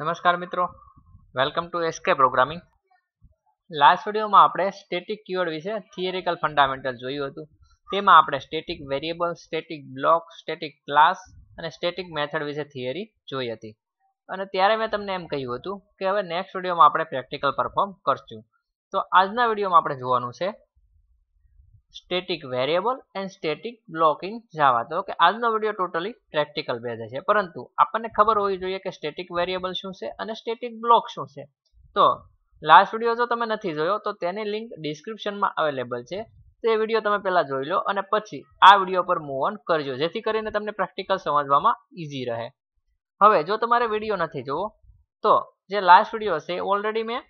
નમસ્કાર મિત્રો. Welcome to SK programming last વિડીયોમાં આપણે સ્ટેટિક કીવર્ડ વિશે થિયરિકલ ફંડામેન્ટલ જોયું હતું. તેમાં આપણે static variable static block static class અને સ્ટેટિક મેથડ વિશે થિયરી જોઈ હતી. અને ત્યારે મેં તમને એમ કહ્યું હતું કે હવે નેક્સ્ટ વિડીયોમાં આપણે પ્રેક્ટિકલ પરફોર્મ કરશું. તો આજના વિડીયોમાં આપણે જોવાનું છે static variable and static blocking Java તો કે આજનો વીડિયો ટોટલી પ્રેક્ટિકલ બેઝ છે. પરંતુ આપણને ખબર હોવી જોઈએ કે સ્ટેટિક વેરિયેબલ શું છે અને સ્ટેટિક બ્લોક શું છે. તો લાસ્ટ વીડિયો જો તમે નથી જોયો, તો તેની લિંક ડિસ્ક્રિપ્શનમાં અવેલેબલ છે. તે વીડિયો તમે પહેલા જોઈ લો અને પછી આ વીડિયો પર મૂવ ઓન કરજો, જેથી કરીને તમને પ્રેક્ટિકલ સમજવામાં ઇઝી રહે. હવે જો તમારે વીડિયો નથી જોવો, તો જે લાસ્ટ વીડિયો છે ઓલરેડી મેં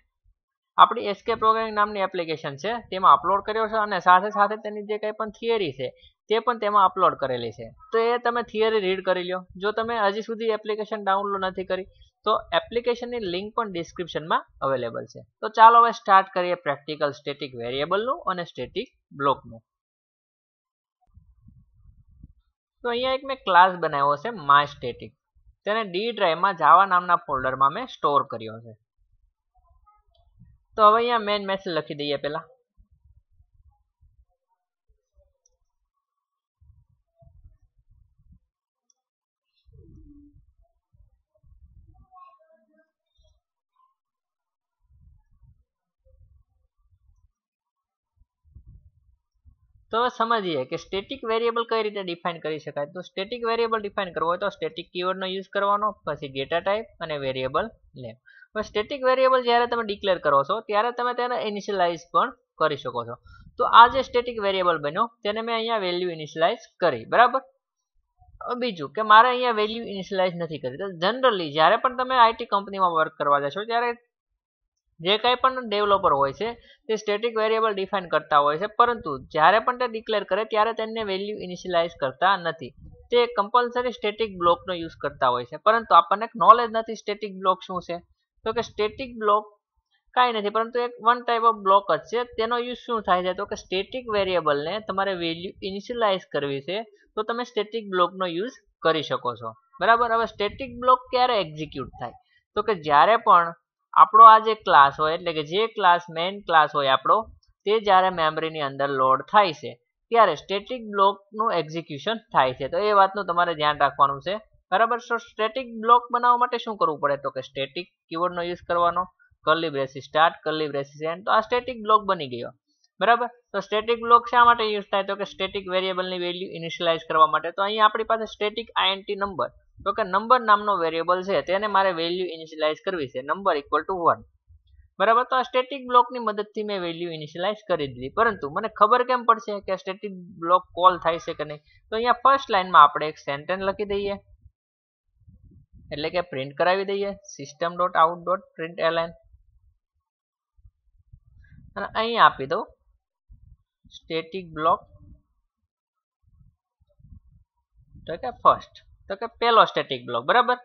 આપણી એસકે પ્રોગ્રામિંગ નામની એપ્લિકેશન છે, તેમાં અપલોડ કર્યો છે અને સાથે સાથે તેની જે કંઈ પણ થિયરી છે, તે પણ તેમાં અપલોડ કરેલી છે. તો એ તમે થિયરી રીડ કરી લો જો તમે હજી સુધી એપ્લિકેશન ડાઉનલોડ નથી કરી, તો એપ્લિકેશનની લિંક પણ ડિસ્ક્રિપ્શનમાં અવેલેબલ છે. તો ચાલો હવે સ્ટાર્ટ કરીએ પ્રેક્ટિકલ સ્ટેટિક વેરિયેબલનું અને સ્ટેટિક બ્લોકનું. તો અહીંયા એક મેં ક્લાસ બનાવ્યો છે, માય સ્ટેટિક. તેને ડી ડ્રાઈવમાં જાવા નામના ફોલ્ડરમાં મેં સ્ટોર કર્યો છે. તો હવે અહીંયા મેન મેસેજ લખી દઈએ પહેલા. તો સમજીએ કે સ્ટેટિક વેરિયેબલ કઈ રીતે ડિફાઇન કરી શકાય? તો સ્ટેટિક વેરિયેબલ ડિફાઇન કરવો હોય તો સ્ટેટિક કીવર્ડનો યુઝ કરવાનો, પછી ડેટા ટાઈપ અને વેરિયેબલ નેમ હવે સ્ટેટિક વેરિયેબલ જ્યારે તમે ડિક્લેર કરો છો, ત્યારે તમે તેને ઇનિશિયલાઇઝ પણ કરી શકો છો. તો આ જે સ્ટેટિક વેરિયેબલ બન્યો, તેને મેં અહીંયા વેલ્યુ ઇનિશિયલાઇઝ કરી, બરાબર? બીજું કે મારે અહીંયા વેલ્યુ ઇનિશિયલાઇઝ નથી કરી. તો જનરલી જ્યારે પણ તમે આઈટી કંપનીમાં વર્ક કરવા જશો, ત્યારે જે કાંઈ પણ ડેવલપર હોય છે, તે સ્ટેટિક વેરિયેબલ ડિફાઇન કરતા હોય છે. પરંતુ જ્યારે પણ તે ડિક્લેર કરે, ત્યારે તેને વેલ્યુ ઇનિશિયલાઇઝ કરતા નથી. તે કમ્પલસરી સ્ટેટિક બ્લોકનો યુઝ કરતા હોય છે. પરંતુ આપણને નોલેજ નથી સ્ટેટિક બ્લોક શું છે? તો કે સ્ટેટિક બ્લોક કાંઈ નથી, પરંતુ એક વન ટાઈપ ઓફ બ્લોક જ છે. તેનો યુઝ શું થાય છે? તો કે સ્ટેટિક વેરિયેબલને તમારે વેલ્યુ ઇનિશિયલાઇઝ કરવી છે, તો તમે સ્ટેટિક બ્લોકનો યુઝ કરી શકો છો. બરાબર? હવે સ્ટેટિક બ્લોક ક્યારે એક્ઝિક્યુટ થાય? તો કે જ્યારે પણ આપણો આ જે ક્લાસ હોય, એટલે કે જે ક્લાસ મેઇન ક્લાસ હોય આપણો, તે જ્યારે મેમરીની અંદર લોડ થાય છે, ત્યારે સ્ટેટિક બ્લોકનું એક્ઝિક્યુશન થાય છે. તો એ વાતનું તમારે ધ્યાન રાખવાનું છે. બરાબર? સો સ્ટેટિક બ્લોક બનાવવા માટે શું કરવું પડે તો કે સ્ટેટિક કીવર્ડનો યુઝ કરવાનો curly braces start curly braces end તો આ સ્ટેટિક બ્લોક બની ગયો. બરાબર? તો સ્ટેટિક બ્લોક શા માટે યુઝ થાય? તો કે સ્ટેટિક વેરિયેબલની વેલ્યુ ઇનિશિયલાઇઝ કરવા માટે. તો અહીંયા આપણી પાસે સ્ટેટિક આઈએનટી નંબર તો કે નંબર નામનો વેરિયેબલ છે, તેને મારે વેલ્યુ ઇનિશિયલાઇઝ કરવી છે. નંબર ઇક્વલ ટુ વન બરાબર? તો આ સ્ટેટિક બ્લોકની મદદથી મેં વેલ્યુ ઇનિશિયલાઇઝ કરી દીધી. પરંતુ મને ખબર કેમ પડશે કે સ્ટેટિક બ્લોક કોલ થાય છે કે નહીં? તો અહીંયા ફર્સ્ટ લાઇનમાં આપણે એક સેન્ટેન્સ લખી દઈએ. એટલે કે પ્રિન્ટ કરાવી દઈએ system dot out dot print ln અને અહીં આપી દઉં સ્ટેટિક બ્લોક તો કે ફર્સ્ટ તો કે પહેલો સ્ટેટિક બ્લોક બરાબર?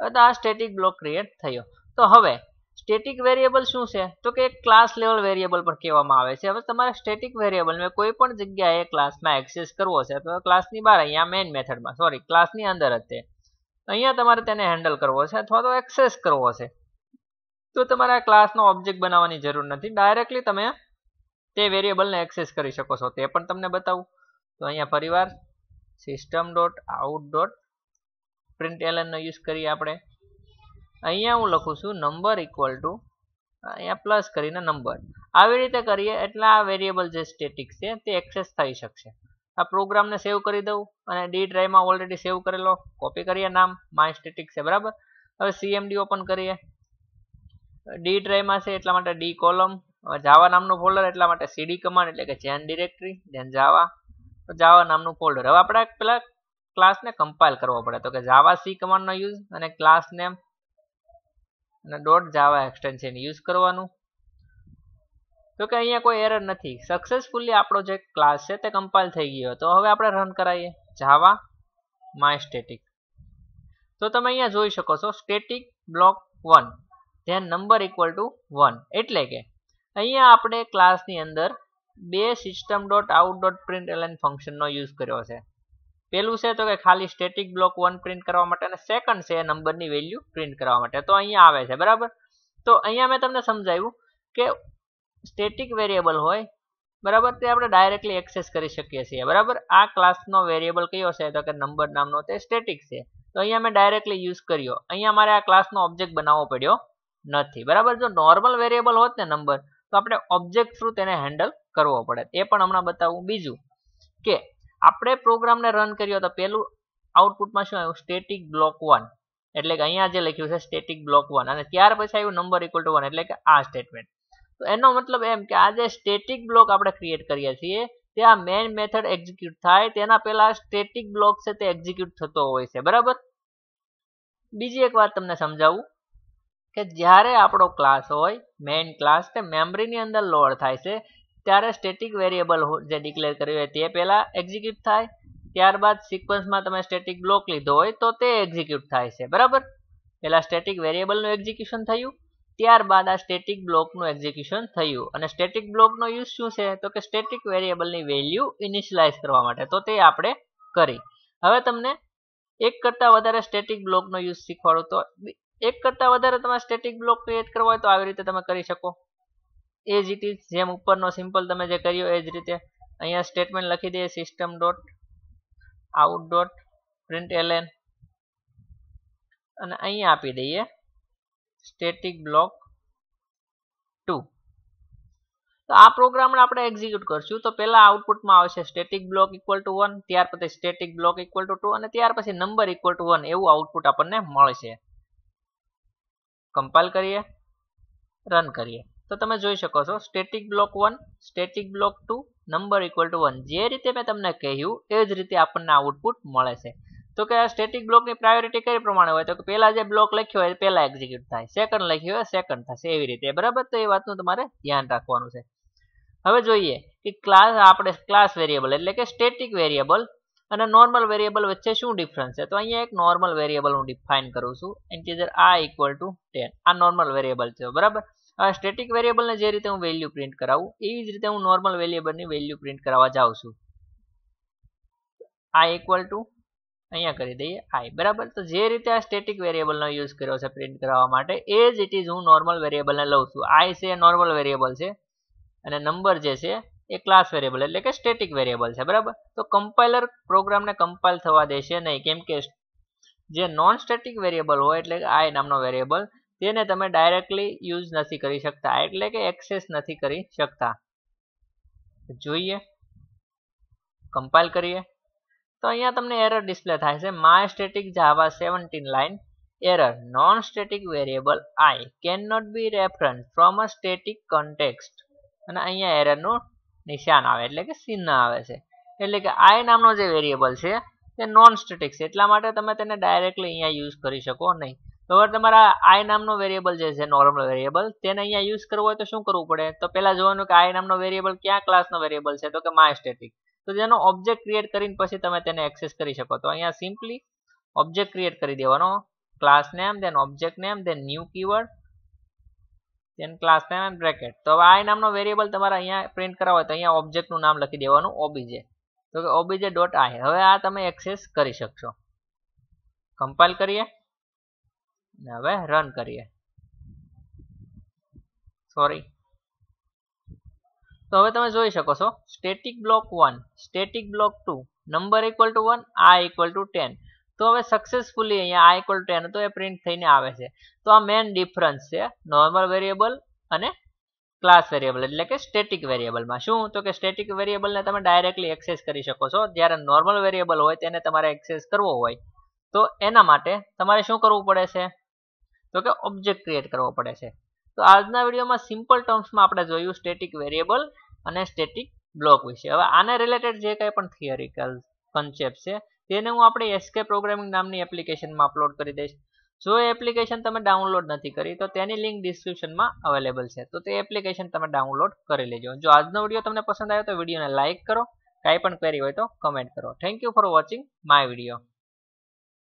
તો આ સ્ટેટિક બ્લોક ક્રિએટ થયો. તો હવે સ્ટેટિક વેરિયેબલ શું છે? તો કે એક ક્લાસ લેવલ વેરિયેબલ પણ કહેવામાં આવે છે. હવે તમારે સ્ટેટિક વેરિયેબલ મેં કોઈ પણ જગ્યાએ ક્લાસમાં એક્સેસ કરવો છે, તો ક્લાસની બહાર, અહીંયા મેઇન મેથડમાં સોરી ક્લાસની અંદર જ તે. અહીંયા તમારે તેને હેન્ડલ કરવો છે અથવા તો એક્સેસ કરવો છે તો તમારે આ ક્લાસનો ઓબ્જેક્ટ બનાવવાની જરૂર નથી. ડાયરેક્ટલી તમે તે વેરિયેબલને એક્સેસ કરી શકો છો. તે પણ તમને બતાવું. તો અહીંયા ફરીવાર system dot out dot print એલનનો use કરીએ આપણે. અહીંયા હું લખું છું નંબર ઇક્વલ ટુ અહીંયા પ્લસ કરીને નંબર આવી રીતે કરીએ એટલે આ વેરિયેબલ જે સ્ટેટિક છે તે એક્સેસ થઈ શકશે. આ પ્રોગ્રામને સેવ કરી દઉં અને ડી ડ્રાઈવમાં ઓલરેડી સેવ કરેલો. કોપી કરીએ નામ માય સ્ટેટિક છે, બરાબર? હવે સીએમડી ઓપન કરીએ. ડી ડ્રાઈવમાં છે, એટલા માટે ડી કોલમ જાવા નામનું ફોલ્ડર એટલા માટે સીડી કમાન્ડ એટલે કે જેન ડિરેક્ટરી જેન જાવા તો જાવા નામનું ફોલ્ડર હવે આપણે પેલા ક્લાસને કમ્પાઇલ કરવો પડે. તો કે જાવા સી કમાન્ડનો યુઝ અને ક્લાસ નેમ અને ડોટ જાવા એક્સટેન્શન યુઝ કરવાનું. તો કે અહીંયા કોઈ એરર નથી. સક્સેસફુલી આપણો જે ક્લાસ છે તે કમ્પાઇલ થઈ ગયો. તો હવે આપણે રન કરાવીએ. જાવા માય સ્ટેટિક તો તમે અહીંયા જોઈ શકો છો static block one then number equal to one એટલે કે અહીંયા આપણે ક્લાસની અંદર બે system dot out dot print ln ફંક્શનનો યુઝ કર્યો છે. પેલું છે તો કે ખાલી સ્ટેટિક બ્લોક વન પ્રિન્ટ કરવા માટે અને સેકન્ડ છે નંબરની વેલ્યુ પ્રિન્ટ કરવા માટે. તો અહીંયા આવે છે, બરાબર? તો અહીંયા મેં તમને સમજાવ્યું કે સ્ટેટિક વેરિયેબલ હોય, બરાબર, તે આપણે ડાયરેક્ટલી એક્સેસ કરી શકીએ છીએ. બરાબર? આ ક્લાસનો વેરિયેબલ કયો છે? તો કે નંબર નામનો, તે સ્ટેટિક છે. તો અહીંયા મેં ડાયરેક્ટલી યુઝ કર્યો. અહીંયા મારે આ ક્લાસનો ઓબ્જેક્ટ બનાવવો પડ્યો નથી. બરાબર? જો નોર્મલ વેરિયેબલ હોત ને નંબર તો આપણે ઓબ્જેક્ટ થ્રુ તેને હેન્ડલ કરવો પડે. એ પણ હમણાં બતાવું બીજું. કે આપણે પ્રોગ્રામને રન કર્યો તો પેલું આઉટપુટમાં શું આવ્યું? સ્ટેટિક બ્લોક વન એટલે કે અહીંયા જે લખ્યું છે સ્ટેટિક બ્લોક વન અને ત્યાર પછી આવ્યું નંબર ઇક્વલ ટુ વન એટલે કે આ સ્ટેટમેન્ટ તો એનો મતલબ એમ કે આ જે સ્ટેટિક બ્લોક આપણે ક્રિએટ કરીએ છીએ ત્યાં મેઇન મેથડ એક્ઝિક્યુટ થાય, તેના પહેલા સ્ટેટિક બ્લોક છે તે એક્ઝિક્યુટ થતો હોય છે, બરાબર? બીજી એક વાત તમને સમજાવું, કે જ્યારે આપણો ક્લાસ હોય મેઇન ક્લાસ તે મેમરીની અંદર લોડ થાય છે, ત્યારે સ્ટેટિક વેરિયેબલ જે ડિક્લેર કર્યું હોય તે પહેલાં એક્ઝિક્યુટ થાય, ત્યારબાદ સિક્વન્સમાં તમે સ્ટેટિક બ્લોક લીધો હોય, તો તે એક્ઝિક્યુટ થાય છે, બરાબર? પહેલાં સ્ટેટિક વેરિયેબલનું એક્ઝિક્યુશન થયું ત્યારબાદ આ સ્ટેટિક બ્લોકનું એક્ઝિક્યુશન થયું. અને સ્ટેટિક બ્લોકનો યુઝ શું છે? તો કે સ્ટેટિક વેરિયેબલની વેલ્યુ ઇનિશિયલાઇઝ કરવા માટે. તો તે આપણે કરી. હવે તમને એક કરતાં વધારે સ્ટેટિક બ્લોકનો યુઝ શીખવાડું. તો એક કરતાં વધારે તમારે સ્ટેટિક બ્લોક ક્રિએટ કરવો હોય તો આવી રીતે તમે કરી શકો. એ જ ઇટ ઇઝ જેમ ઉપરનો સિમ્પલ તમે જે કર્યો એ જ રીતે. અહીંયા સ્ટેટમેન્ટ લખી દઈએ system dot out dot print ln અને અહીંયા આપી દઈએ. સ્ટેટિક બ્લોક ટુ તો આ પ્રોગ્રામને આપણે એક્ઝિક્યુટ કરશું. તો પહેલા આઉટપુટમાં આવશે static block equal to one ત્યાર પછી static block equal to two અને ત્યાર પછી નંબર ઇક્વલ ટુ વન એવું આઉટપુટ આપણને મળશે. કમ્પાઇલ કરીએ રન કરીએ. તો તમે જોઈ શકો છો static block one static block two number equal to one જે રીતે મેં તમને કહ્યું, એ જ રીતે આપણને આઉટપુટ મળે છે. તો કે આ સ્ટેટિક બ્લોકની પ્રાયોરિટી કઈ પ્રમાણે હોય? તો કે પહેલા જે બ્લોક લખ્યો હોય પહેલા એક્ઝિક્યુટ થાય. સેકન્ડ લખ્યો હોય સેકન્ડ થશે. એવી રીતે. બરાબર? તો એ વાતનું તમારે ધ્યાન રાખવાનું છે. હવે જોઈએ કે ક્લાસ આપણે ક્લાસ વેરિયેબલ એટલે કે સ્ટેટિક વેરિયેબલ અને નોર્મલ વેરિયેબલ વચ્ચે શું ડિફરન્સ છે? તો અહીંયા એક નોર્મલ વેરિયેબલ હું ડિફાઇન કરું છું. ઇન્ટીજર આ ઇક્વલ ટુ ટેન આ નોર્મલ વેરિયેબલ છે. બરાબર? આ સ્ટેટિક વેરિયેબલને જે રીતે હું વેલ્યુ પ્રિન્ટ કરાવું એવી જ રીતે હું નોર્મલ વેરિયેબલની વેલ્યુ પ્રિન્ટ કરાવવા જાઉં છું. આ ઇક્વલ ટુ અહીંયા કરી દઈએ. આઈ બરાબર? તો જે રીતે આ સ્ટેટિક વેરિયેબલનો યુઝ કર્યો છે પ્રિન્ટ કરાવવા માટે, એ જ ઇટ ઇઝ હું નોર્મલ વેરિયેબલને લઉં છું. આઈ છે નોર્મલ વેરિયેબલ છે અને નંબર જે છે એ ક્લાસ વેરિયેબલ એટલે કે સ્ટેટિક વેરિયેબલ છે. બરાબર? તો કમ્પાઇલર પ્રોગ્રામને કમ્પાઇલ થવા દેશે નહીં. કેમ કે જે નોન સ્ટેટિક વેરિયેબલ હોય એટલે કે આઈ નામનો વેરિયેબલ તેને તમે ડાયરેક્ટલી યુઝ નથી કરી શકતા. એટલે કે એક્સેસ નથી કરી શકતા. જોઈએ. કમ્પાઇલ કરીએ. તો અહીંયા તમને એરર ડિસ્પ્લે થાય છે. My static Java seventeen line error non static variable i can not be reference from a static context અને અહીંયા એરરનું નિશાન આવે, એટલે કે ચિહ્ન આવે છે. એટલે કે આઈ નામનો જે વેરિયેબલ છે તે નોન સ્ટેટિક છે. એટલા માટે તમે તેને ડાયરેક્ટલી અહીંયા યુઝ કરી શકો નહીં. તો હવે તમારા આઈ નામનો વેરિયેબલ જે છે નોર્મલ વેરિયેબલ તેને અહીંયા યુઝ કરવો હોય તો શું કરવું પડે? તો પહેલાં જોવાનું કે આઈ નામનો વેરિયેબલ ક્યાં ક્લાસનો વેરિયેબલ છે? તો કે માય સ્ટેટિક તો જેનો ઓબ્જેક્ટ ક્રિએટ કરીને પછી તમે તેને એક્સેસ કરી શકો. તો અહીંયા સિમ્પલી ઓબ્જેક્ટ ક્રિએટ કરી દેવાનો. Class name then object name then new keyword then class name and bracket તો હવે આઈ નામનો વેરિયેબલ તમારે અહીંયા પ્રિન્ટ કરાવો હોય તો અહીંયા ઓબ્જેક્ટનું નામ લખી દેવાનું ઓબીજે તો કે ઓબીજે ડોટ આઈ હવે આ તમે એક્સેસ કરી શકશો. કમ્પાઇલ કરીએ. હવે રન કરીએ. સોરી તો હવે તમે જોઈ શકો છો static block one static block two number equal to one આ ઇક્વલ ટુ ટેન તો હવે સક્સેસફુલી અહીંયા આ ઇક્વલ ટેન તો એ પ્રિન્ટ થઈને આવે છે. તો આ મેન ડિફરન્સ છે નોર્મલ વેરિયેબલ અને ક્લાસ વેરિયેબલ એટલે કે સ્ટેટિક વેરિયેબલમાં શું? તો કે સ્ટેટિક વેરિયેબલને તમે ડાયરેક્ટલી એક્સેસ કરી શકો છો. જ્યારે નોર્મલ વેરિયેબલ હોય તેને તમારે એક્સેસ કરવો હોય. તો એના માટે તમારે શું કરવું પડે છે? તો કે ઓબ્જેક્ટ ક્રિએટ કરવો પડે છે. તો આજના વિડીયોમાં સિમ્પલ ટર્મ્સમાં આપણે જોયું static variable and static block વિશે હવે આને રિલેટેડ જે કંઈ પણ થિયરિકલ કન્સેપ્ટ છે, તેને હું આપણે એસકે પ્રોગ્રામિંગ નામની એપ્લિકેશનમાં અપલોડ કરી દઈશ. જો એ એપ્લિકેશન તમે ડાઉનલોડ નથી કરી, તો તેની લિંક ડિસ્ક્રિપ્શનમાં અવેલેબલ છે. તો તે એપ્લિકેશન તમે ડાઉનલોડ કરી લેજો. જો આજનો વીડિયો તમને પસંદ આવ્યો તો વિડીયોને લાઇક કરો. કાંઈ પણ ક્વેરી હોય તો કમેન્ટ કરો. Thank you for watching my video